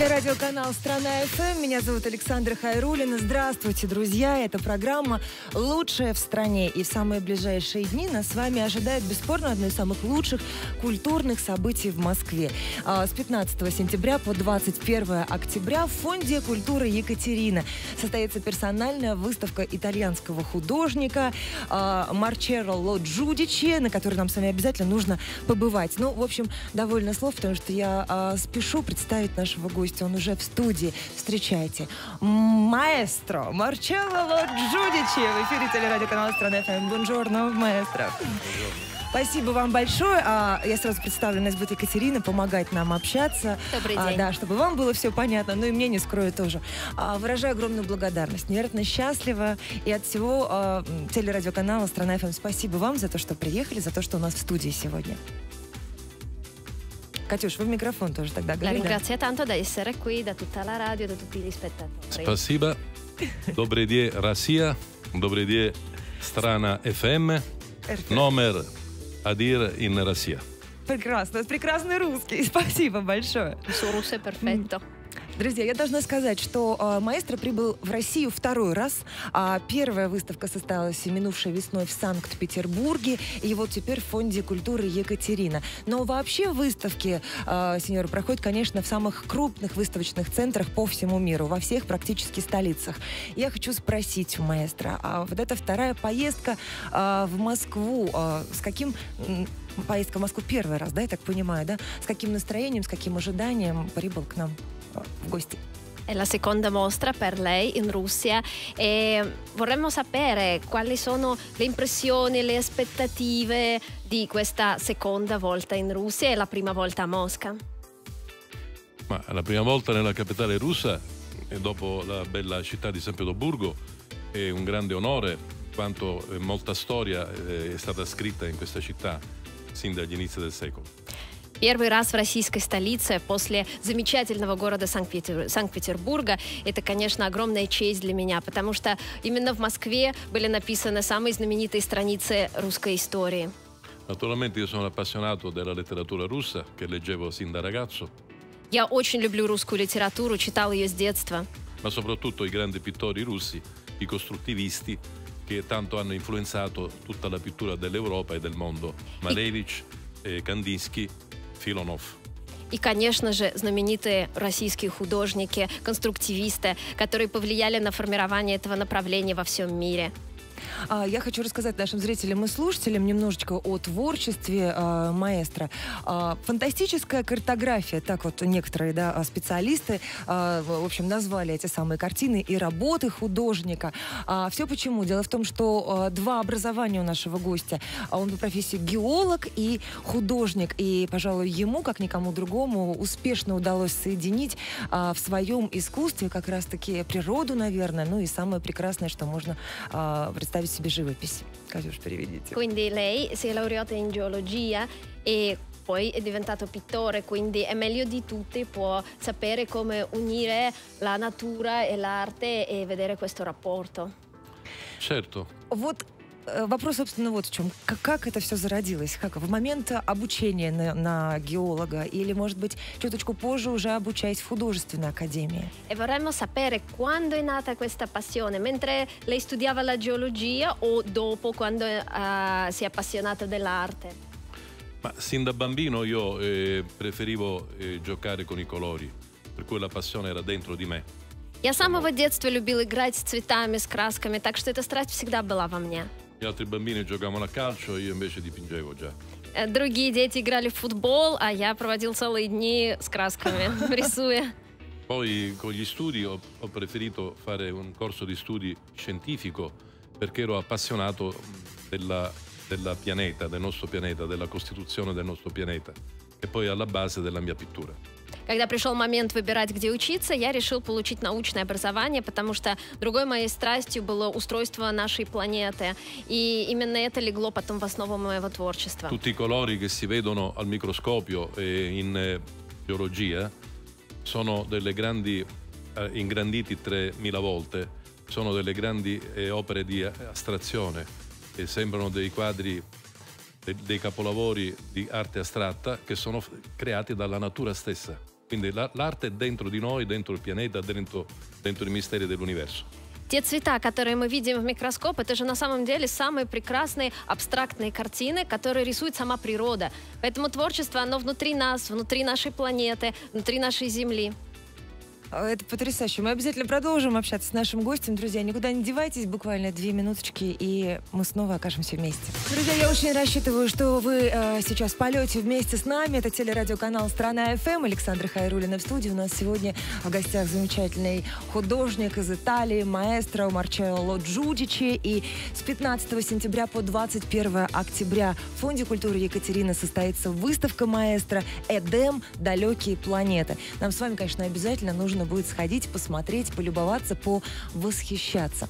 Телерадиоканал «Страна ФМ». Меня зовут Александра Хайрулина. Здравствуйте, друзья. Это программа «Лучшая в стране». И в самые ближайшие дни нас с вами ожидает бесспорно одно из самых лучших культурных событий в Москве. А, с 15 сентября по 21 октября в Фонде культуры Екатерина состоится персональная выставка итальянского художника а, Марчелло Ло Джудичи, на которой нам с вами обязательно нужно побывать. Ну, в общем, довольно слов, потому что я а, спешу представить нашего гостя. Он уже в студии. Встречайте. Маэстро Марчелло Ло Джудичи в эфире телерадиоканала «Страна ФМ». Бонжорно, маэстро. Спасибо вам большое. А, я сразу представлю, нас будет Екатерина помогать нам общаться. Добрый А, день. да, чтобы вам было все понятно, ну и мне не скрою тоже. А, выражаю огромную благодарность. Невероятно счастлива. И от всего а, телерадиоканала «Страна ФМ» спасибо вам за то, что приехали, за то, что у нас в студии сегодня. Катюш, вы в микрофон тоже тогда La говори. да? ringrazio tanto da essere qui, da tutta la radio e da tutti gli spettatori. Спасибо. Добрый день, Россия. Добрый день, страна ФМ. Perfect. Номер один in Россия. Прекрасно. У вас прекрасный русский. Спасибо большое. Il suo russo è perfetto. Друзья, я должна сказать, что э, маэстро прибыл в Россию второй раз. А первая выставка состоялась минувшей весной в Санкт-Петербурге. И вот теперь в Фонде культуры Екатерина. Но вообще выставки, э, сеньоры, проходят, конечно, в самых крупных выставочных центрах по всему миру, во всех практически столицах. Я хочу спросить у маэстро, а вот эта вторая поездка э, в Москву, э, с каким... Поездка в Москву первый раз, да, я так понимаю, да? С каким настроением, с каким ожиданием прибыл к нам gusti. È la seconda mostra per lei in Russia e vorremmo sapere quali sono le impressioni, e le aspettative di questa seconda volta in Russia e la prima volta a Mosca. Ma la prima volta nella capitale russa e dopo la bella città di San Pietroburgo è un grande onore quanto molta storia eh, è stata scritta in questa città sin dagli inizi del secolo. Первый раз в российской столице после замечательного города Санкт-Петер- Санкт-Петербурга. Это, конечно, огромная честь для меня, потому что именно в Москве были написаны самые знаменитые страницы русской истории. Naturalmente io sono appassionato della letteratura russa che leggevo sin da ragazzo, Я очень люблю русскую литературу, читал ее с детства. ma soprattutto i grandi pittori russi, i costruttivisti, che tanto hanno influenzato tutta la pittura dell'Europa e del mondo. Malevich, eh, Kandinsky, Filonov. И, конечно же, знаменитые российские художники, конструктивисты, которые повлияли на формирование этого направления во всем мире. А, Я хочу рассказать нашим зрителям и слушателям немножечко о творчестве а, маэстро. А, Фантастическая картография, так вот некоторые да, а, специалисты, а, в общем, назвали эти самые картины и работы художника. Все почему? Дело в том, что а, два образования у нашего гостя. А Он по профессии геолог и художник. И, пожалуй, ему, как никому другому, успешно удалось соединить а, в своем искусстве как раз-таки природу, наверное, ну и самое прекрасное, что можно а, представить себе живопись. Катюш, переведите. Quindi lei si è laureata in geologia e poi è diventato pittore, quindi è meglio di tutti, può sapere come unire la natura e l'arte e vedere questo rapporto. Certo, Вот э, вопрос, собственно, вот в чем. Как, как это все зародилось? Как в момент обучения на, на геолога? Или, может быть, чуточку позже уже обучаясь в художественной академии? E vorremmo sapere quando è nata questa passione, mentre lei studiava la geologia o dopo quando eh, si è appassionata dell'arte. ma sin da bambino io eh, preferivo eh, giocare con i colori, per cui la passione era dentro di me. Я с самого детства любила играть с цветами, с красками, так что эта страсть всегда была во мне. Gli altri bambini giocavano a calcio, io invece dipingevo già. Э, Другие дети играли в футбол, а я проводил целые дни с красками, рисуя. Poi con gli studi ho, ho preferito fare un corso di studi scientifico perché ero appassionato della, della pianeta, del nostro pianeta, della costituzione del nostro pianeta, che poi è alla base della mia pittura. Когда пришел момент выбирать, где учиться, я решил получить научное образование, потому что другой моей страстью было устройство нашей планеты. И именно это легло потом в основу моего творчества. Tutti i colori che si vedono al microscopio e in eh, biologia sono delle grandi, eh, ingranditi 3000 volte, sono delle grandi eh, opere di astrazione e sembrano dei quadri, de- dei capolavori di arte astratta che sono creati dalla natura stessa. Quindi la, l'arte è dentro di noi, dentro il pianeta, dentro, dentro i misteri dell'universo. Те цвета, которые мы видим в микроскоп, это же на самом деле самые прекрасные абстрактные картины, которые рисует сама природа. Поэтому творчество, оно внутри нас, внутри нашей планеты, внутри нашей Земли. Это потрясающе. Мы обязательно продолжим общаться с нашим гостем. Друзья, никуда не девайтесь, буквально две минуточки, и мы снова окажемся вместе. Друзья, я очень рассчитываю, что вы э, сейчас в полете вместе с нами. Это телерадиоканал «Страна ФМ». Александра Хайрулина в студии. У нас сегодня в гостях замечательный художник из Италии, маэстро Марчелло Джудичи. И с 15 сентября по 21 октября в Фонде культуры Екатерины состоится выставка маэстро «Эдем. Далекие планеты». Нам с вами, конечно, обязательно нужно нужно будет сходить, посмотреть, полюбоваться, повосхищаться.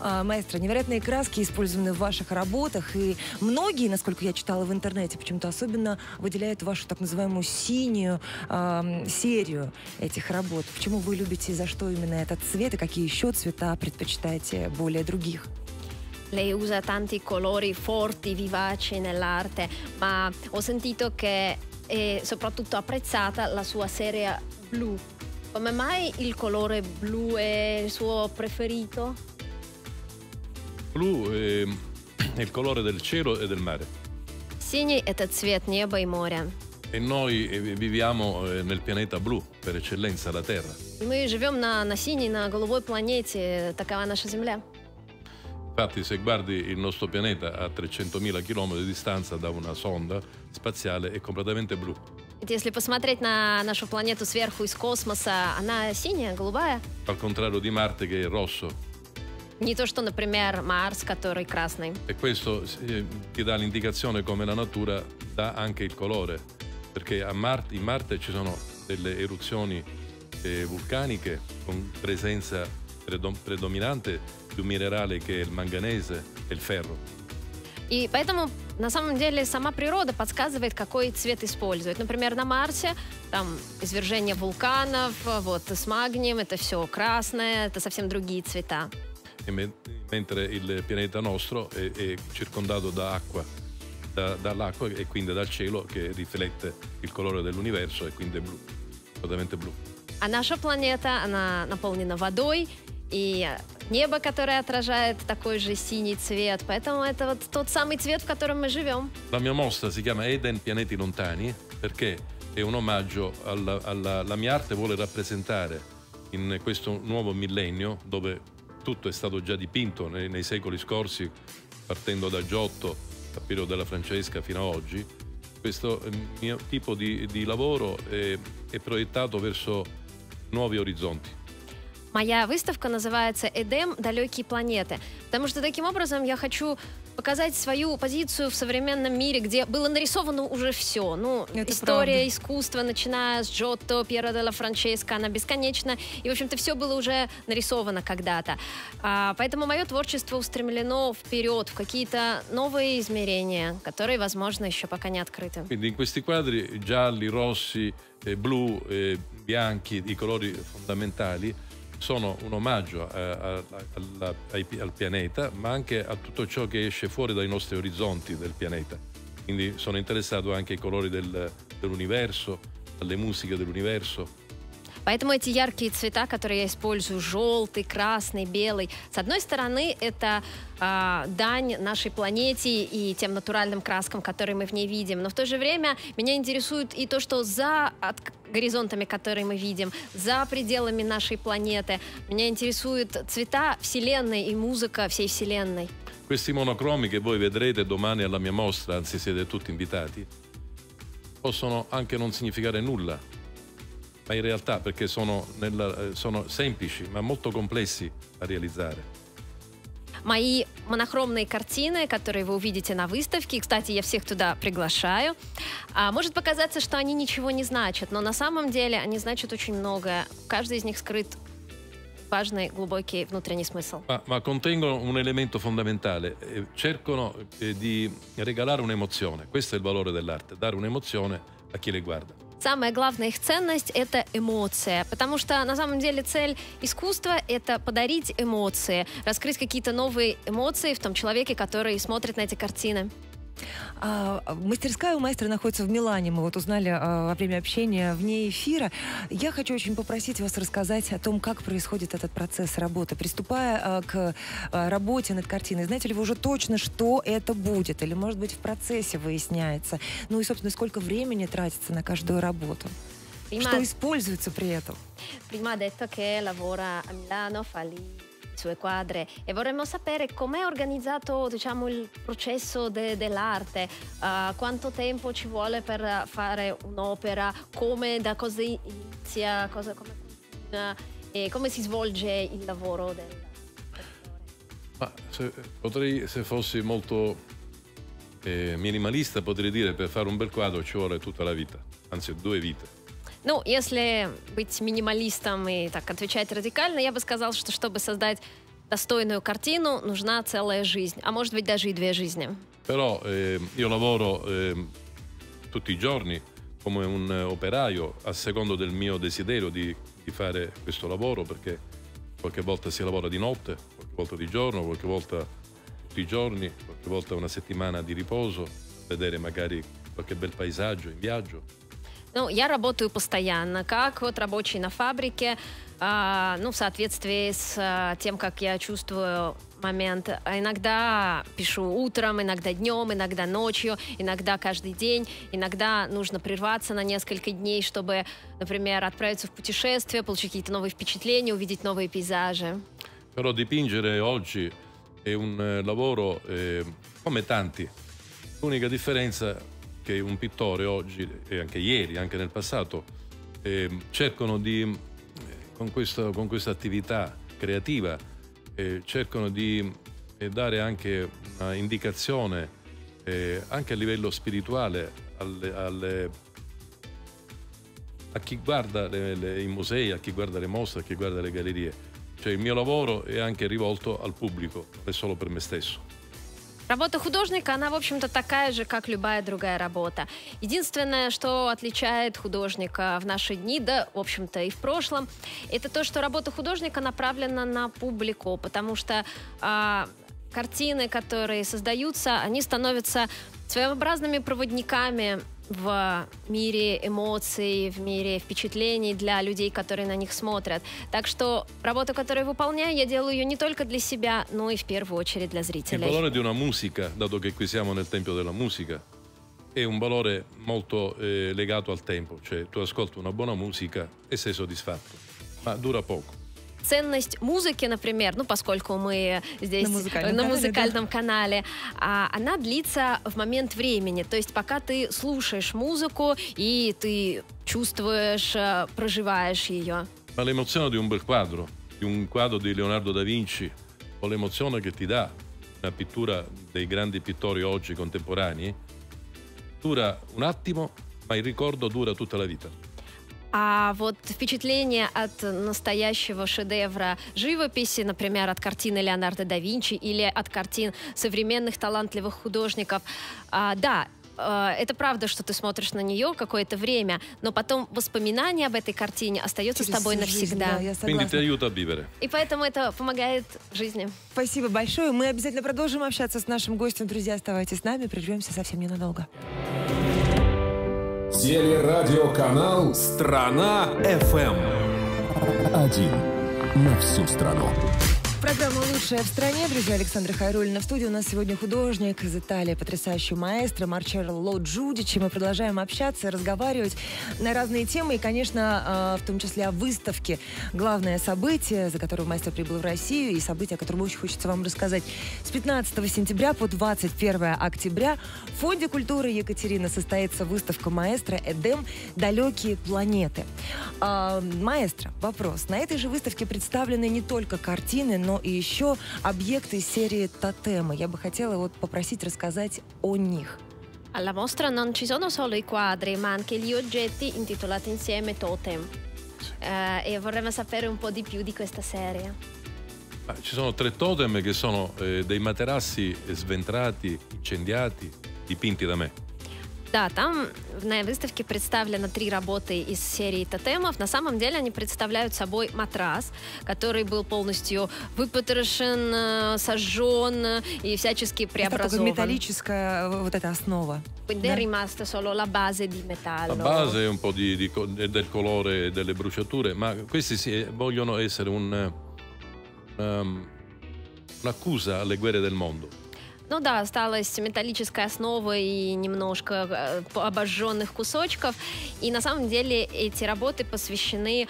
А, маэстро, невероятные краски использованы в ваших работах, и многие, насколько я читала в интернете, почему-то особенно выделяют вашу так называемую синюю э, серию этих работ. Почему вы любите и за что именно этот цвет, и какие еще цвета предпочитаете более других? lei usa tanti colori forti, vivaci nell'arte, ma ho sentito che è soprattutto apprezzata la sua serie blu Come mai il colore blu è il suo preferito? Blu è, è il colore del cielo e del mare. Синий – это цвет неба и моря. E noi eh, viviamo eh, nel pianeta blu, per eccellenza la Terra. Мы живем на, на синей, на голубой планете. Такова наша Земля. Infatti, se guardi il nostro pianeta a 300.000 km di distanza da una sonda spaziale, è completamente blu. Если посмотреть на нашу планету сверху из космоса, она синяя, голубая. Al contrario di Marte che è rosso. Не то, что, например, Марс, который красный. E questo eh, ti dà l'indicazione come la natura dà anche il colore, perché a Marte, in Marte ci sono delle eruzioni eh, vulcaniche con presenza predom- predominante di un minerale che è il manganese e il ferro. И поэтому, на самом деле, сама природа подсказывает, какой цвет использовать. Например, на Марсе там извержение вулканов, вот с магнием, это все красное, это совсем другие цвета. Mentre il pianeta nostro è, è circondato da acqua, da, dall'acqua e quindi dal cielo che riflette il colore dell'universo e quindi è blu, totalmente blu. А наша планета, она наполнена водой, и небо, которое отражает такой же синий цвет. Поэтому это вот тот самый цвет, в котором мы живем. La mia mostra si chiama Eden Pianeti Lontani perché è un omaggio alla, alla la mia arte vuole rappresentare in questo nuovo millennio dove tutto è stato già dipinto nei, nei secoli scorsi partendo da Giotto a Piero della Francesca fino a oggi questo eh, mio tipo di, di lavoro è, è proiettato verso nuovi orizzonti Моя выставка называется «Эдем. Далекие планеты», потому что таким образом я хочу показать свою позицию в современном мире, где было нарисовано уже все. Ну, Это история правда. искусства, начиная с Джотто, Пьера де ла Франческо, она бесконечна. И, в общем-то, все было уже нарисовано когда-то. А, поэтому мое творчество устремлено вперед, в какие-то новые измерения, которые, возможно, еще пока не открыты. Quindi in questi quadri gialli, rossi, eh, blu, eh, bianchi, i colori fondamentali, sono un omaggio a, a, a, al pianeta, ma anche a tutto ciò che esce fuori dai nostri orizzonti del pianeta. Quindi sono interessato anche ai colori del, dell'universo, alle musiche dell'universo, Поэтому эти яркие цвета, которые я использую, желтый, красный, белый, с одной стороны, это э, дань нашей планете и тем натуральным краскам, которые мы в ней видим, но в то же время меня интересует и то, что за от, горизонтами, которые мы видим, за пределами нашей планеты. Меня интересуют цвета Вселенной и музыка всей Вселенной. Questi monocromi che voi vedrete domani alla mia mostra, anzi siete tutti invitati, possono anche non significare nulla ma in realtà perché sono, nella, sono semplici ma molto complessi a реализовать. Мои монохромные картины, которые вы увидите на выставке, кстати, я всех туда приглашаю, а, может показаться, что они ничего не значат, но на самом деле они значат очень многое. Каждый из них скрыт важный, глубокий внутренний смысл. Ma, ma contengono un elemento fondamentale, cercano di regalare un'emozione, questo è il valore dell'arte, dare un'emozione a chi le guarda. Самая главная их ценность — это эмоция, потому что на самом деле цель искусства — это подарить эмоции, раскрыть какие-то новые эмоции в том человеке, который смотрит на эти картины. А, мастерская у мастера находится в Милане. Мы вот узнали а, во время общения вне эфира. Я хочу очень попросить вас рассказать о том, как происходит этот процесс работы. Приступая а, к а, работе над картиной, знаете ли вы уже точно, что это будет? Или, может быть, в процессе выясняется? Ну и, собственно, сколько времени тратится на каждую работу? Prima, что используется при этом? Prima ha detto che lavora a Milano, fa lì sue quadre e vorremmo sapere com'è organizzato diciamo, il processo de- dell'arte, uh, quanto tempo ci vuole per fare un'opera, come, da cosa inizia, cosa, come continua e come si svolge il lavoro del... Ma se, potrei, se fossi molto eh, minimalista, potrei dire per fare un bel quadro ci vuole tutta la vita, anzi due vite. Ну, если быть минималистом и так отвечать радикально, я бы сказал, что чтобы создать достойную картину, нужна целая жизнь, а может быть даже и две жизни. Però eh, io lavoro eh, tutti i giorni come un operaio a secondo del mio desiderio di, di, fare questo lavoro perché qualche volta si lavora di notte, qualche volta di giorno, qualche volta tutti i giorni, qualche volta una settimana di riposo, vedere magari qualche bel paesaggio in viaggio. Ну, я работаю постоянно, как вот рабочий на фабрике, а, ну, в соответствии с а, тем, как я чувствую момент. А иногда пишу утром, иногда днем, иногда ночью, иногда каждый день. Иногда нужно прерваться на несколько дней, чтобы, например, отправиться в путешествие, получить какие-то новые впечатления, увидеть новые пейзажи. Però dipingere oggi è un eh, lavoro eh, come tanti. L'unica differenza che un pittore oggi e anche ieri, anche nel passato, eh, cercano di, eh, con, questo, con questa attività creativa, eh, cercano di eh, dare anche una indicazione eh, anche a livello spirituale alle, alle, a chi guarda le, le, i musei, a chi guarda le mostre, a chi guarda le gallerie. Cioè il mio lavoro è anche rivolto al pubblico, non è solo per me stesso. Работа художника, она, в общем-то, такая же, как любая другая работа. Единственное, что отличает художника в наши дни, да, в общем-то, и в прошлом, это то, что работа художника направлена на публику, потому что а, картины, которые создаются, они становятся своеобразными проводниками в мире эмоций, в мире впечатлений для людей, которые на них смотрят. Так что работу, которую я выполняю, я делаю ее не только для себя, но и в первую очередь для зрителей. Il valore di una musica, dato che qui siamo nel tempio della musica, è un valore molto eh, legato al tempo, cioè tu ascolti una buona musica e sei soddisfatto, ma dura poco. Ценность музыки, например, ну, поскольку мы здесь на музыкальном, на музыкальном канале, да. она длится в момент времени. То есть пока ты слушаешь музыку и ты чувствуешь, э, проживаешь ее. Ma l'emozione di un bel quadro, di un quadro di Leonardo da Vinci, o l'emozione che ti dà una pittura dei grandi pittori oggi contemporanei, dura un attimo, ma il ricordo dura tutta la vita. А вот впечатление от настоящего шедевра живописи, например, от картины Леонардо да Винчи или от картин современных талантливых художников, а, да, а, это правда, что ты смотришь на нее какое-то время, но потом воспоминание об этой картине остается Через с тобой навсегда. Жизнь, да, И поэтому это помогает жизни. Спасибо большое. Мы обязательно продолжим общаться с нашим гостем. Друзья, оставайтесь с нами. Прервемся совсем ненадолго. Телерадиоканал «Страна FM. Один на всю страну. Программа «Лучшая в стране». Друзья, Александра Хайрулина в студии. У нас сегодня художник из Италии, потрясающий маэстро Марчелло Джудичи. Мы продолжаем общаться, разговаривать на разные темы. И, конечно, а, в том числе о выставке. Главное событие, за которое мастер прибыл в Россию, и событие, о котором очень хочется вам рассказать. С 15 сентября по 21 октября в Фонде культуры Екатерины состоится выставка маэстро «Эдем. Далекие планеты». А, маэстро, вопрос. На этой же выставке представлены не только картины, но и еще объекты серии «Тотемы». Я бы хотела вот попросить рассказать о них. Alla mostra non ci sono solo i quadri, ma anche gli oggetti intitolati insieme Totem. Eh, e vorremmo sapere un po' di più di questa serie. Ci sono tre totem che sono eh, dei materassi sventrati, incendiati, dipinti da me. Да, там на выставке представлено три работы из серии тотемов. На самом деле они представляют собой матрас, который был полностью выпотрошен, э, сожжен и всячески преобразован. Это металлическая э, вот эта основа. Quindi è rimasta solo la base di metallo. La base è un po' di, di, del colore e delle bruciature, ma questi si, vogliono essere un, um, un'accusa alle guerre del mondo. Ну да, осталась металлическая основа и немножко э, обожженных кусочков. И на самом деле эти работы посвящены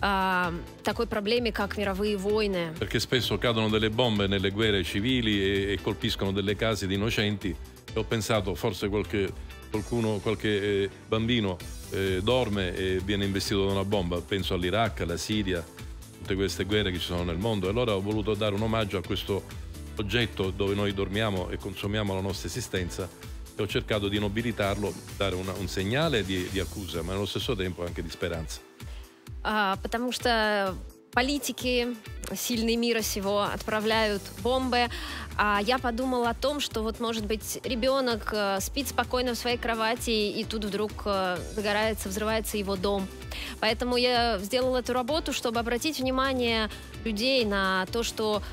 Uh, такой проблеме, как мировые войны. Perché spesso cadono delle bombe nelle guerre civili e, e colpiscono delle case di innocenti. E ho pensato, forse qualche, qualcuno, qualche eh, bambino eh, dorme e viene investito da una bomba. Penso all'Iraq, alla Siria, tutte queste guerre che ci sono nel mondo. E allora ho voluto dare un omaggio a questo oggetto dove noi dormiamo e consumiamo la nostra esistenza e ho cercato di nobilitarlo, dare una, un segnale di, di accusa, ma nello stesso tempo anche di speranza. А, потому что политики сильные мира сего отправляют бомбы, а я подумала о том, что вот может быть ребенок э, спит спокойно в своей кровати и тут вдруг э, загорается, взрывается его дом. Поэтому я сделала эту работу, чтобы обратить внимание людей на то, что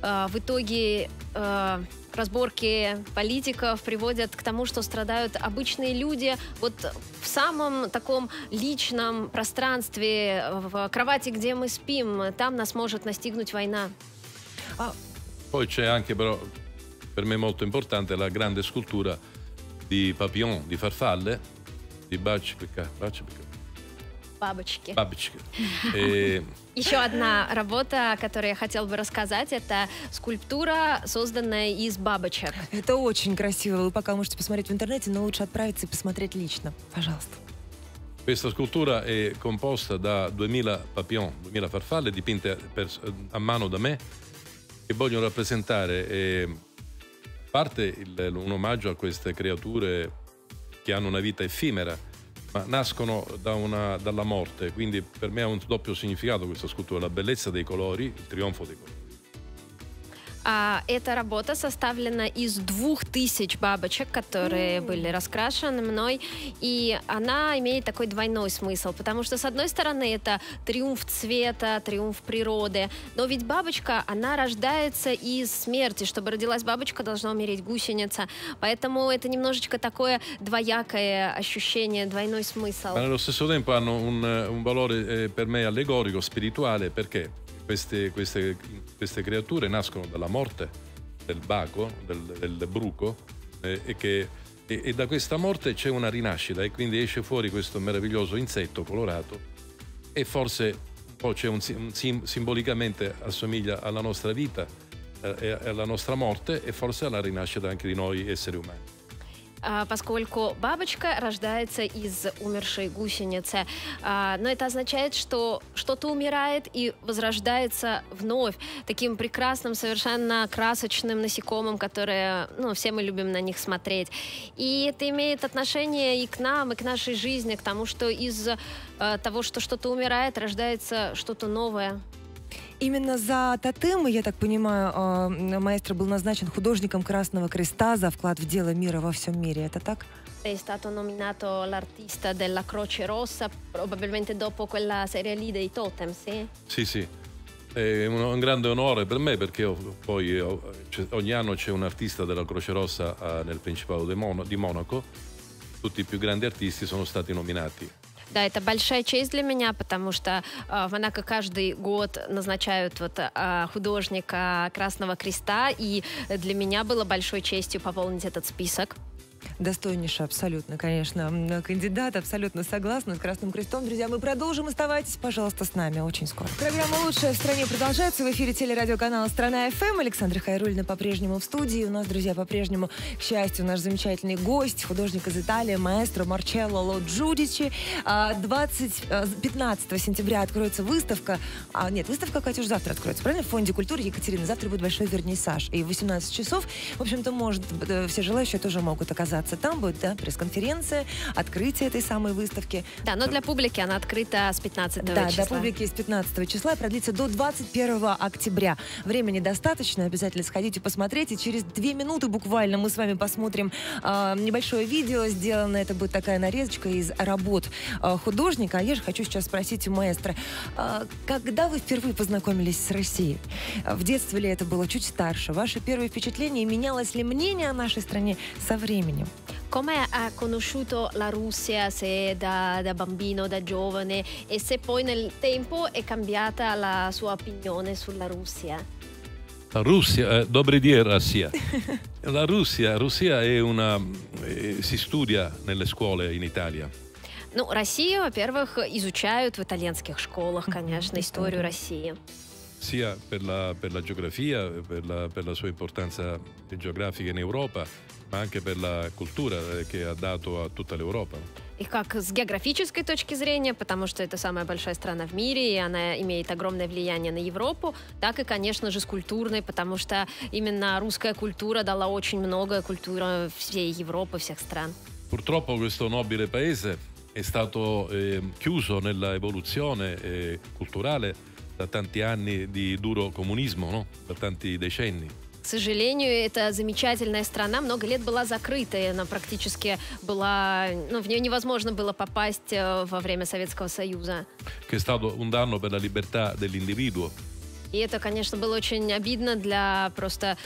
в итоге а, разборки политиков приводят к тому, что страдают обычные люди. Вот в самом таком личном пространстве, в кровати, где мы спим, там нас может настигнуть война. Poi c'è anche però, per me molto importante, la grande scultura di papillon, di farfalle, di Baccica. Baccica. Бабочки. Бабочки. И Еще одна работа, которую я хотела бы рассказать, это скульптура, созданная из бабочек. Это очень красиво. Вы пока можете посмотреть в интернете, но лучше отправиться и посмотреть лично. Пожалуйста. Questa scultura è composta da 2000 papillon, 2000 farfalle dipinte per, a mano da me che vogliono rappresentare eh, parte il, un omaggio a queste creature che hanno una vita effimera ma nascono da una, dalla morte, quindi per me ha un doppio significato questa scultura, la bellezza dei colori, il trionfo dei colori. А, эта работа составлена из двух тысяч бабочек, которые mm. были раскрашены мной, и она имеет такой двойной смысл, потому что, с одной стороны, это триумф цвета, триумф природы, но ведь бабочка, она рождается из смерти. Чтобы родилась бабочка, должна умереть гусеница, поэтому это немножечко такое двоякое ощущение, двойной смысл. Ma nello stesso tempo hanno un, un valore eh, per me allegorico, spirituale, perché queste, queste, queste creature nascono dalla morte del baco, del, del bruco, eh, e, che, e, e da questa morte c'è una rinascita e quindi esce fuori questo meraviglioso insetto colorato e forse un po' c'è un, sim, simbolicamente assomiglia alla nostra vita eh, alla nostra morte e forse alla rinascita anche di noi esseri umani. А, поскольку бабочка рождается из умершей гусеницы. А, но это означает, что что-то умирает и возрождается вновь таким прекрасным, совершенно красочным насекомым, которые, ну, все мы любим на них смотреть. И это имеет отношение и к нам, и к нашей жизни, к тому, что из а, того, что что-то умирает, рождается что-то новое. Именно за тотемы, я так понимаю, а, маэстро был назначен художником Красного Креста за вклад в дело мира во всем мире. Это так? È stato nominato l'artista della Croce Rossa probabilmente dopo quella serie lì dei totem, sì? Sì, sì. È un, un grande onore per me perché ho, poi ho, ogni anno c'è un artista della Croce Rossa uh, nel Principato di, Mon- di Monaco. Tutti i più grandi artisti sono stati nominati. Да, это большая честь для меня, потому что э, в Монако каждый год назначают вот э, художника Красного Креста, и для меня было большой честью пополнить этот список. Достойнейший абсолютно, конечно, кандидат, абсолютно согласна с Красным Крестом. Друзья, мы продолжим. Оставайтесь, пожалуйста, с нами очень скоро. Программа «Лучшая в стране» продолжается. В эфире телерадиоканала «Страна ФМ». Александра Хайрульна по-прежнему в студии. У нас, друзья, по-прежнему, к счастью, наш замечательный гость, художник из Италии, маэстро Марчелло Ло Джудичи. 20, а, 15 а, сентября откроется выставка. А, нет, выставка, Катюш, завтра откроется, правильно? В Фонде культуры Екатерины. Завтра будет большой вернисаж. И в 18 часов, в общем-то, может, э, все желающие тоже могут оказаться оказаться. Там будет да, пресс-конференция, открытие этой самой выставки. Да, но для публики она открыта с 15 да, числа. для публики с 15 числа и продлится до 21 октября. Времени достаточно, обязательно сходите посмотреть. И через две минуты буквально мы с вами посмотрим э, небольшое видео, сделано, это будет такая нарезочка из работ э, художника. А я же хочу сейчас спросить у маэстро, э, когда вы впервые познакомились с Россией? В детстве ли это было чуть старше? Ваши первые впечатления, менялось ли мнение о нашей стране со временем? Come ha conosciuto la Russia, se da, da, bambino, da giovane, e se poi nel tempo è cambiata la sua opinione sulla Russia? La Russia, eh, добрый день, Russia. La Russia, Russia è una, eh, si studia nelle scuole in Italia. Ну, Россию, во-первых, изучают в итальянских школах, конечно, историю России. sia per la, per la geografia, per la, per la, sua importanza geografica in Europa, ma anche per la cultura che ha dato a tutta l'Europa. И как с географической точки зрения, потому что это самая большая страна в мире, и она имеет огромное влияние на Европу, так и, конечно же, с культурной, потому что именно русская культура дала очень много культуры всей Европы, всех стран. Purtroppo questo nobile paese è stato eh, chiuso nella evoluzione eh, culturale da tanti anni di duro comunismo, no? da tanti decenni. Сожалению, эта замечательная страна много лет была закрыта, и она практически была, ну, в нее невозможно было попасть э, во время Советского Союза. И это, конечно, было очень обидно для просто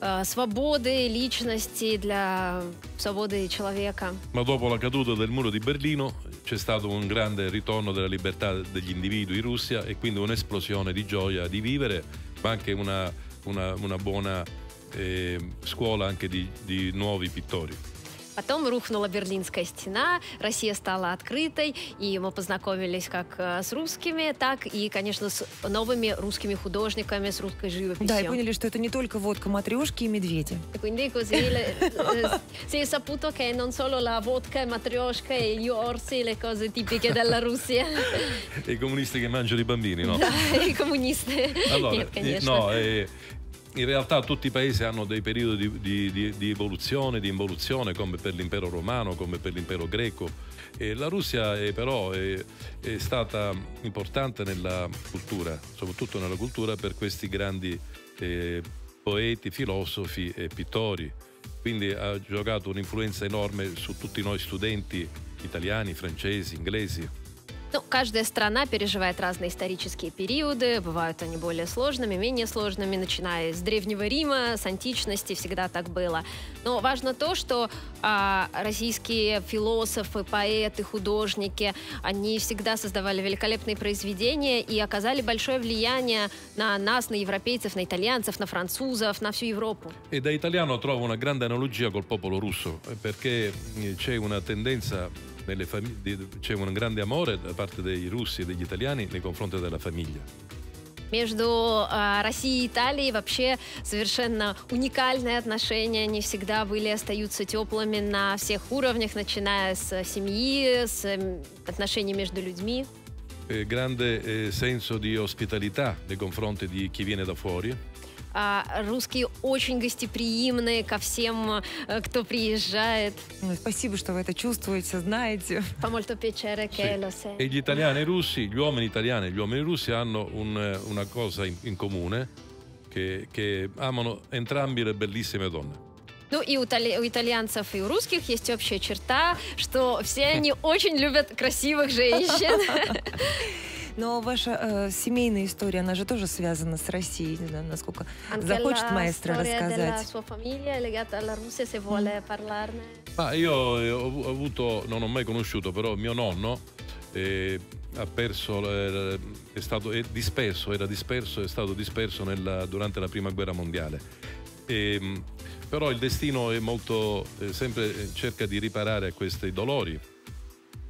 э, свободы личности, для свободы человека. Ma dopo la caduta del muro di Berlino c'è stato un grande ritorno della libertà degli individui in Russia e quindi un'esplosione di gioia di vivere, ma anche una, una, una buona eh, scuola anche di, di nuovi pittori. Потом рухнула Берлинская стена, Россия стала открытой, и мы познакомились как с русскими, так и, конечно, с новыми русскими художниками, с русской живописью. Да, и поняли, что это не только водка матрешки и медведи. E quindi così si è saputo che non solo la vodka, matrioshka e gli orsi, le cose tipiche della Russia. e i comunisti che mangiano i bambini, no? Да, и коммунисты. Allora, Нет, конечно. no, eh, in realtà tutti i paesi hanno dei periodi di, di, di, evoluzione, di involuzione, come per l'impero romano, come per l'impero greco. E la Russia è, però è, è, stata importante nella cultura, soprattutto nella cultura per questi grandi eh, poeti, filosofi e pittori. Quindi ha giocato un'influenza enorme su tutti noi studenti italiani, francesi, inglesi. Ну, каждая страна переживает разные исторические периоды. Бывают они более сложными, менее сложными, начиная с Древнего Рима, с античности, всегда так было. Но важно то, что а, российские философы, поэты, художники, они всегда создавали великолепные произведения и оказали большое влияние на нас, на европейцев, на итальянцев, на французов, на всю Европу. E da italiano trovo una grande analogia col popolo russo, perché c'è una tendenza c'è un grande amore da parte dei russi e degli italiani nei confronti della famiglia. Между э, Россией и Италией вообще совершенно уникальные отношения. Они всегда были и остаются теплыми на всех уровнях, начиная с семьи, с отношений между людьми. Grande eh, senso di ospitalità nei confronti di chi viene da fuori. А русские очень гостеприимные ко всем, кто приезжает. Ну, спасибо, что вы это чувствуете, знаете. Fa molto piacere che lo sei. E gli italiani e i russi, gli uomini italiani e gli uomini russi hanno un, una cosa in, in comune, che, che amano entrambi le bellissime donne. Ну и у, итали- у итальянцев и у русских есть общая черта, что все они очень любят красивых женщин. Но ваша э, семейная история, она же тоже связана с Россией, не знаю, насколько захочет маэстро рассказать. Ma io ho avuto, non ho mai conosciuto, però mio nonno eh, ha perso, eh, è stato è disperso, era disperso, è stato disperso nella, durante la prima guerra mondiale. E, però il destino è molto, eh, sempre cerca di riparare a questi dolori.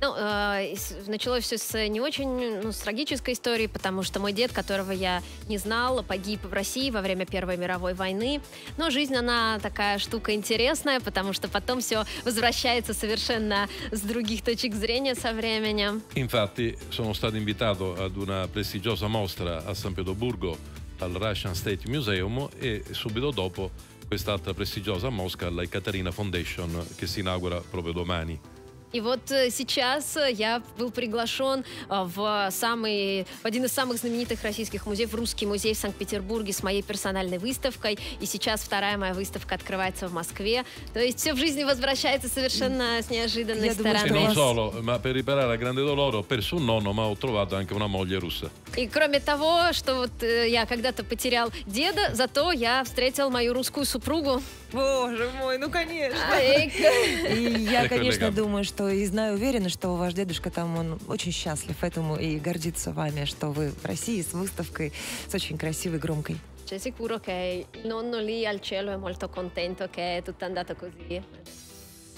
Ну, э, началось все с не очень, ну, с трагической истории, потому что мой дед, которого я не знала, погиб в России во время Первой мировой войны. Но жизнь, она такая штука интересная, потому что потом все возвращается совершенно с других точек зрения со временем. Infatti, sono stato invitato ad una prestigiosa mostra a San Pietroburgo al Russian State Museum e subito dopo quest'altra prestigiosa a Mosca, la Ekaterina Foundation, che si inaugura proprio domani. И вот э, сейчас я был приглашен э, в самый, в один из самых знаменитых российских музеев, в Русский музей в Санкт-Петербурге с моей персональной выставкой. И сейчас вторая моя выставка открывается в Москве. То есть все в жизни возвращается совершенно с неожиданной Я думаю, стороны. non вас- solo, ma per riparare al grande dolore perso un nonno, ma ho trovato anche una moglie russa. И кроме того, что вот э, я когда-то потерял деда, зато я встретил мою русскую супругу. Боже мой, ну конечно. И я, конечно, думаю, что и знаю, уверена, что ваш дедушка там, он очень счастлив этому и гордится вами, что вы в России с выставкой, с очень красивой, громкой. C'è sicuro che il nonno lì al cielo è molto contento che è tutto andato così.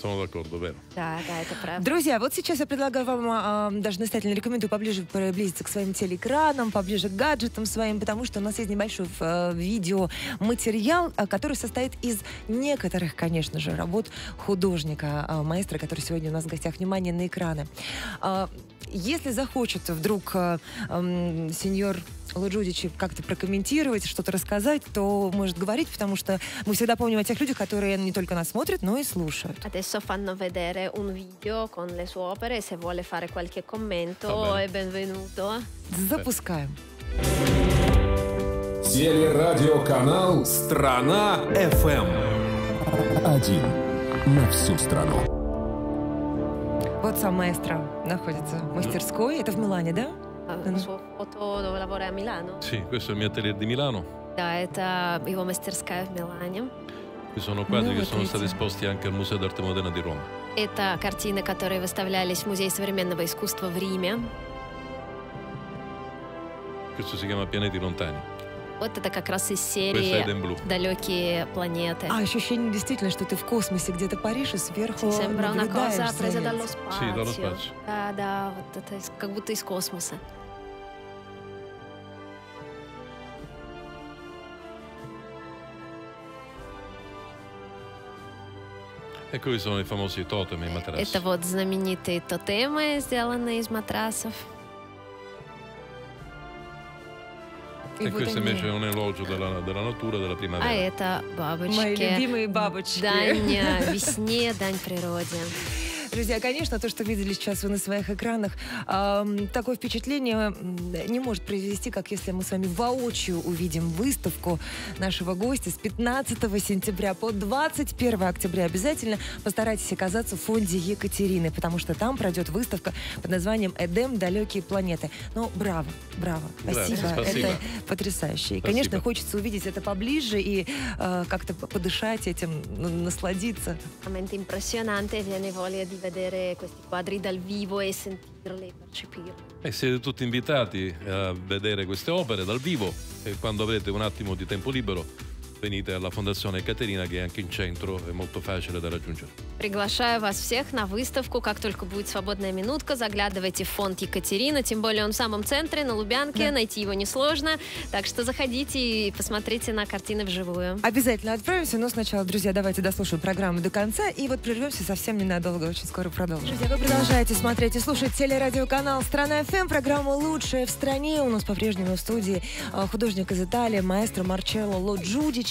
Sono d'accordo, vero? Да, да, это правда. Друзья, вот сейчас я предлагаю вам, а, даже настоятельно рекомендую поближе приблизиться к своим телеэкранам, поближе к гаджетам своим, потому что у нас есть небольшой э, видеоматериал, а, который состоит из некоторых, конечно же, работ художника, а, маэстро, который сегодня у нас в гостях. Внимание на экраны. Если захочет вдруг а, м, сеньор Луджудичи как-то прокомментировать, что-то рассказать, то может говорить, потому что мы всегда помним о тех людях, которые не только нас смотрят, но и слушают. Adesso fanno vedere un video con le sue opere, se vuole fare qualche commento è benvenuto. Запускаем. Телерадиоканал «Страна FM. Один на всю страну. Вот сам маэстро находится в мастерской. Это в Милане, да? Sì, questo è il mio atelier di Milano. Да, это его мастерская в Милане. Ci sono quadri Ну, che sono stati esposti anche al Museo d'Arte Moderna di Roma. Это картины, которые выставлялись в Музее современного искусства в Риме. Questo si chiama Pianeti Lontani. Вот это как раз из серии. «Далекие планеты». А ощущение действительно, что ты в космосе где-то паришь и сверху una наблюдаешь за spazio. Да, да, вот это как будто из космоса. E. Это вот знаменитые тотемы, сделанные из матрасов. И E вот questo они, invece è un elogio della, della natura della А это бабочки. мои любимые бабочки. Дань весне, дань природе. Друзья, конечно, то, что видели сейчас вы на своих экранах, ам, такое впечатление не может произвести, как если мы с вами воочию увидим выставку нашего гостя с 15 сентября по 21 октября. Обязательно постарайтесь оказаться в фонде Екатерины, потому что там пройдет выставка под названием «Эдем. Далекие планеты». Ну, браво, браво. Спасибо. спасибо. Это потрясающе. И, Спасибо. конечно, хочется увидеть это поближе и э, как-то подышать этим, насладиться. Impressionante, viene voglia di vedere questi quadri dal vivo e sentirli, percepirli. E siete tutti invitati a vedere queste opere dal vivo e quando avrete un attimo di tempo libero venite alla Fondazione Caterina che è anche in centro, è molto facile da raggiungere. Приглашаю вас всех на выставку. Как только будет свободная минутка, заглядывайте в фонд Екатерина. Тем более он в самом центре, на Лубянке. Да. Найти его несложно. Так что заходите и посмотрите на картины вживую. Обязательно отправимся, но сначала, друзья, давайте дослушаем программу до конца и вот прервемся совсем ненадолго, очень скоро продолжим. Друзья, вы продолжаете смотреть и слушать телерадиоканал «Страна ФМ», программу «Лучшая в стране». У нас по-прежнему в студии э, художник из Италии, маэстро Марчелло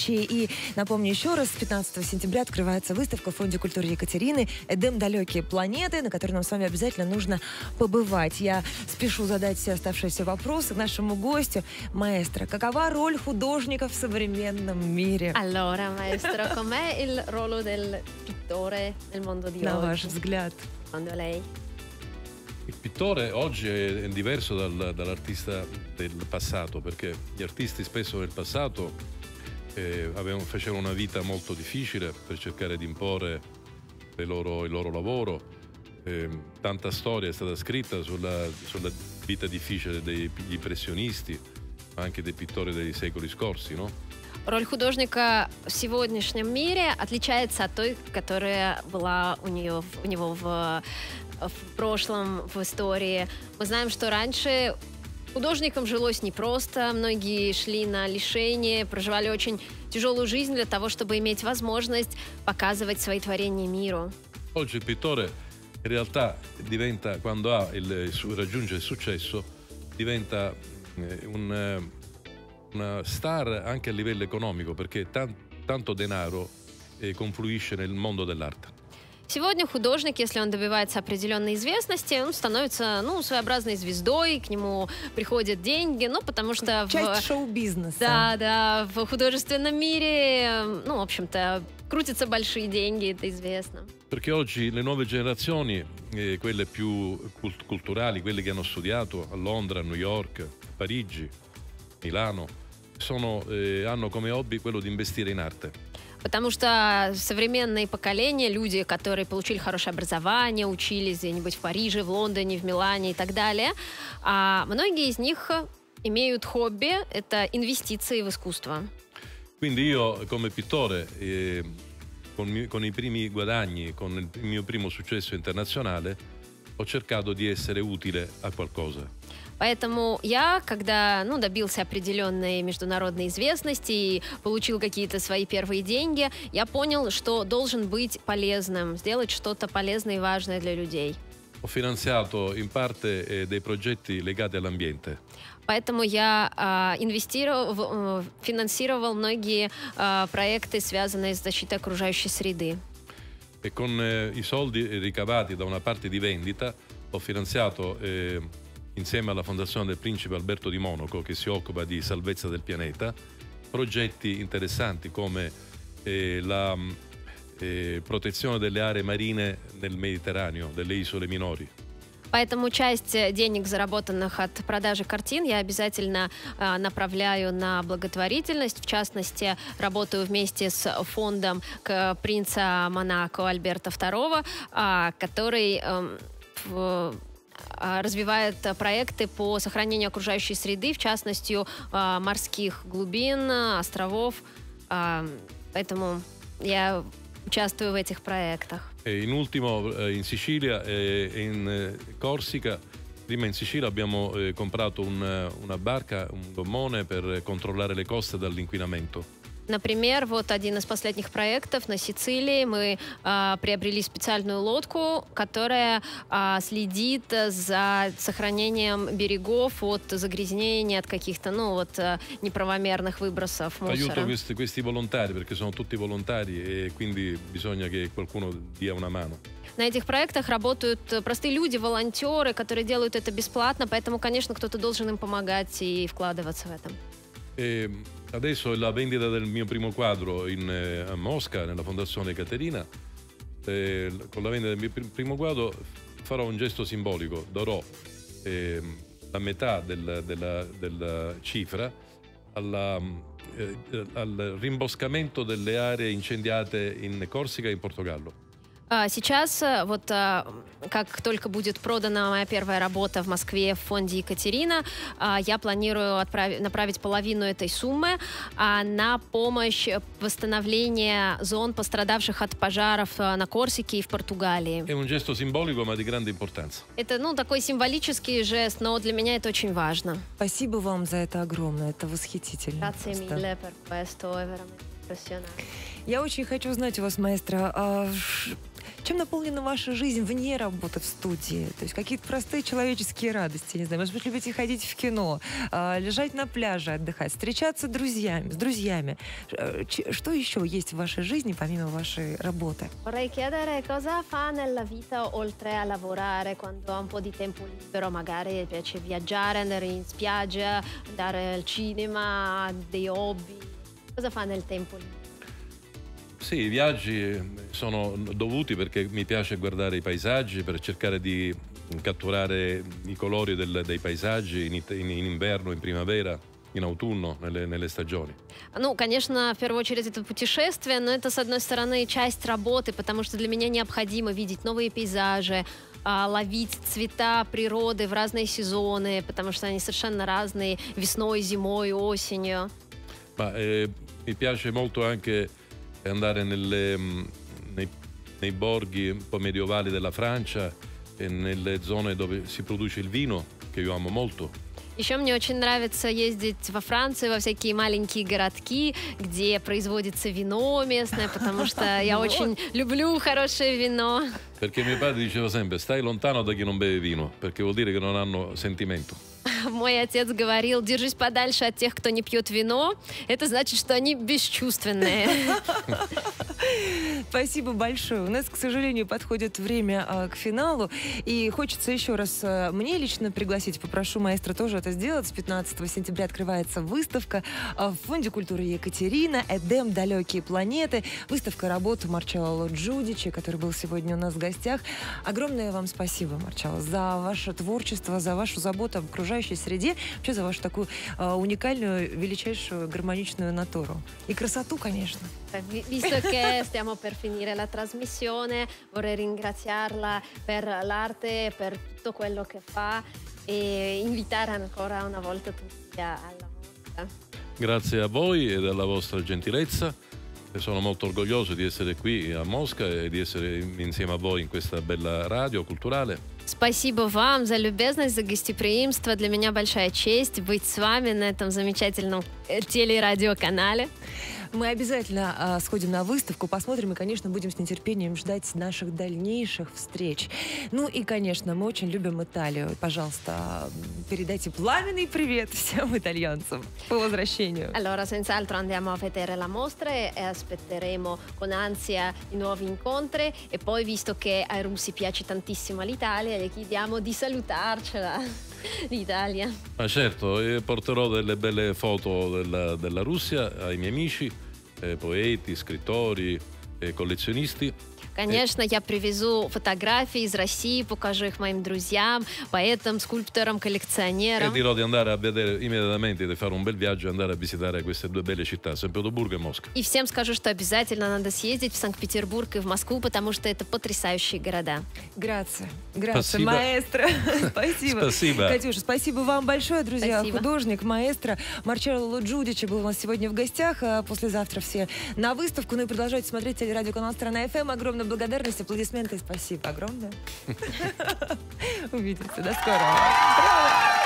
Лоджудичи. И напомню еще раз, 15 сентября открывается выставка в Фонде культуры Екатерины «Эдем. Далекие планеты», на которой нам с вами обязательно нужно побывать. Я спешу задать все оставшиеся вопросы нашему гостю. Маэстро, какова роль художника в современном мире? Allora, maestro, com'è il ruolo del pittore nel mondo di На ваш oggi? взгляд. Secondo lei? Il pittore oggi è diverso dal- dall'artista del passato perché gli artisti spesso nel passato eh, avevano- facevano una vita molto difficile per cercare di imporre le loro- il loro lavoro. Eh, tanta storia è stata scritta sulla, sulla vita difficile degli impressionisti, ma anche dei pittori dei secoli scorsi, no? Роль художника в сегодняшнем мире отличается от той, которая была у, нее, у него в, в прошлом, в истории. Мы знаем, что раньше художникам жилось непросто, многие шли на лишение, проживали очень тяжелую жизнь для того, чтобы иметь возможность показывать свои творения миру. Oggi il pittore in realtà diventa, quando ha il, raggiunge il successo, diventa eh, un, eh, una star anche a livello economico perché tan- tanto denaro eh, confluisce nel mondo dell'arte. Сегодня художник, если он добивается определенной известности, он становится, ну, своеобразной звездой, к нему приходят деньги, ну, потому что... Часть в... шоу-бизнеса. Да, да, в художественном мире, ну, в общем-то, крутятся большие деньги, это известно. Perché oggi le nuove generazioni, eh, quelle più cult- culturali, quelle che hanno studiato a Londra, a New York, Parigi, Milano, sono, eh, hanno come hobby quello di investire in arte. Потому что современные поколения, люди, которые получили хорошее образование, учились где-нибудь в Париже, в Лондоне, в Милане и так далее, а многие из них имеют хобби, это инвестиции в искусство. Quindi io come pittore, eh, con, con, i primi guadagni, con il mio primo successo internazionale, ho cercato di essere utile a qualcosa. Поэтому я, когда ну, добился определенной международной известности и получил какие-то свои первые деньги, я понял, что должен быть полезным, сделать что-то полезное и важное для людей. Ho finanziato in parte eh, dei progetti legati all'ambiente. Поэтому я э, инвестировал, э, финансировал многие э, проекты, связанные с защитой окружающей среды. E con eh, i soldi ricavati da una parte di vendita ho finanziato eh, insieme alla Fondazione del Principe Alberto di Monaco, che si occupa di salvezza del pianeta, progetti interessanti come eh, la eh, protezione delle aree marine nel Mediterraneo, delle isole minori. Поэтому часть денег, заработанных от продажи картин, я обязательно э, направляю на благотворительность. В частности, работаю вместе с фондом к принца Монако Альберта II, э, который э, в развивает проекты по сохранению окружающей среды, в частности, морских глубин, островов. Поэтому я участвую в этих проектах. E in ultimo in Sicilia e in Corsica Prima in Sicilia abbiamo eh, comprato un, una barca, un gommone per controllare le coste dall'inquinamento. Например, вот один из последних проектов на Сицилии мы э, приобрели специальную лодку, которая э, следит за сохранением берегов от загрязнения, от каких-то, ну вот, э, неправомерных выбросов мусора. Aiuto questi, questi volontari perché sono tutti volontari e quindi bisogna che qualcuno dia una mano. На этих проектах работают простые люди, волонтеры, которые делают это бесплатно, поэтому, конечно, кто-то должен им помогать и вкладываться в это. E adesso la vendita del mio primo quadro in, eh, a Mosca, nella Fondazione Caterina, eh, con la vendita del mio pr- primo quadro farò un gesto simbolico, darò eh, la metà del, della, della, cifra alla, eh, al rimboscamento delle aree incendiate in Corsica e in Portogallo. Сейчас, э, вот э, как только будет продана моя первая работа в Москве в фонде Екатерина, э, я планирую отправить, направить половину этой суммы на помощь восстановления зон, пострадавших от пожаров на Корсике и в Португалии. Это, ну, такой символический жест, но для меня это очень важно. Спасибо вам за это огромное, это восхитительно. Я очень хочу узнать у вас, маэстро, а чем наполнена ваша жизнь вне работы в студии? То есть какие-то простые человеческие радости, не знаю, может быть, любите ходить в кино, э, лежать на пляже, отдыхать, встречаться с друзьями, с друзьями. Что еще есть в вашей жизни, помимо вашей работы? Cosa fa nel tempo libero? Sì, i viaggi sono dovuti perché mi piace guardare i paesaggi, per cercare di catturare i colori del, dei paesaggi in, in, in inverno, in primavera. in autunno, nelle, nelle стадиони. Ну, конечно, в первую очередь это путешествие, но это, с одной стороны, часть работы, потому что для меня необходимо видеть новые пейзажи, ловить цвета природы в разные сезоны, потому что они совершенно разные весной, зимой, осенью. Ma, eh, mi piace molto anche andare nelle, mm, nei, nei borghi un po' medievali della Francia e nelle zone dove si produce il vino, che io amo molto. Еще мне очень нравится ездить во Францию, во всякие маленькие городки, где производится вино местное, потому что я очень люблю хорошее вино. Perché mio padre diceva sempre, stai lontano da chi non beve vino, perché vuol dire che non hanno sentimento. мой отец говорил, держись подальше от тех, кто не пьет вино. Это значит, что они бесчувственные. Спасибо большое. У нас, к сожалению, подходит время а, к финалу. И хочется еще раз а, мне лично пригласить, попрошу маэстро тоже это сделать. С 15 сентября открывается выставка а, в Фонде культуры Екатерина «Эдем. Далекие планеты». Выставка работы Марчелло Джудичи, который был сегодня у нас в гостях. Огромное вам спасибо, Марчелло, за ваше творчество, за вашу заботу об окружающей среде, вообще за вашу такую а, уникальную, величайшую гармоничную натуру. И красоту, конечно. Visto che stiamo per finire la trasmissione, vorrei ringraziarla per l'arte, per tutto quello che fa e invitare ancora una volta tutti alla mostra. Grazie a voi e della vostra gentilezza. E sono molto orgoglioso di essere qui a Mosca e di essere insieme a voi in questa bella radio culturale. Спасибо вам за любезность, за гостеприимство. Для меня большая честь быть с вами на этом замечательном телерадиоканале. Мы обязательно а, сходим на выставку, посмотрим и, конечно, будем с нетерпением ждать наших дальнейших встреч. Ну и, конечно, мы очень любим Италию. Пожалуйста, передайте пламенный привет всем итальянцам по возвращению. Allora, senz'altro andiamo a vedere la mostra e aspetteremo con ansia i nuovi incontri e poi, visto che ai russi piace tantissimo l'Italia, le chiediamo di salutarcela. L'Italia. Ma certo, porterò delle belle foto della, della Russia ai miei amici eh, poeti, scrittori, eh, collezionisti Конечно, я привезу фотографии из России, покажу их моим друзьям, поэтам, скульпторам, коллекционерам. E dirò di andare a vedere immediatamente, di fare un bel viaggio e andare a visitare queste due belle città, Сан Петербург и Москва. И всем скажу, что обязательно надо съездить в Санкт-Петербург и в Москву, потому что это потрясающие города. Грация. Грация, маэстро. Спасибо. Спасибо. Катюша, спасибо вам большое, друзья. Спасибо. Художник, маэстро Марчелло Луджудичи был у нас сегодня в гостях. А послезавтра все на выставку. Ну и продолжайте смотреть телерадиоканал «Страна ФМ». Огромное огромная благодарность, аплодисменты и спасибо огромное. Увидимся. До скорого.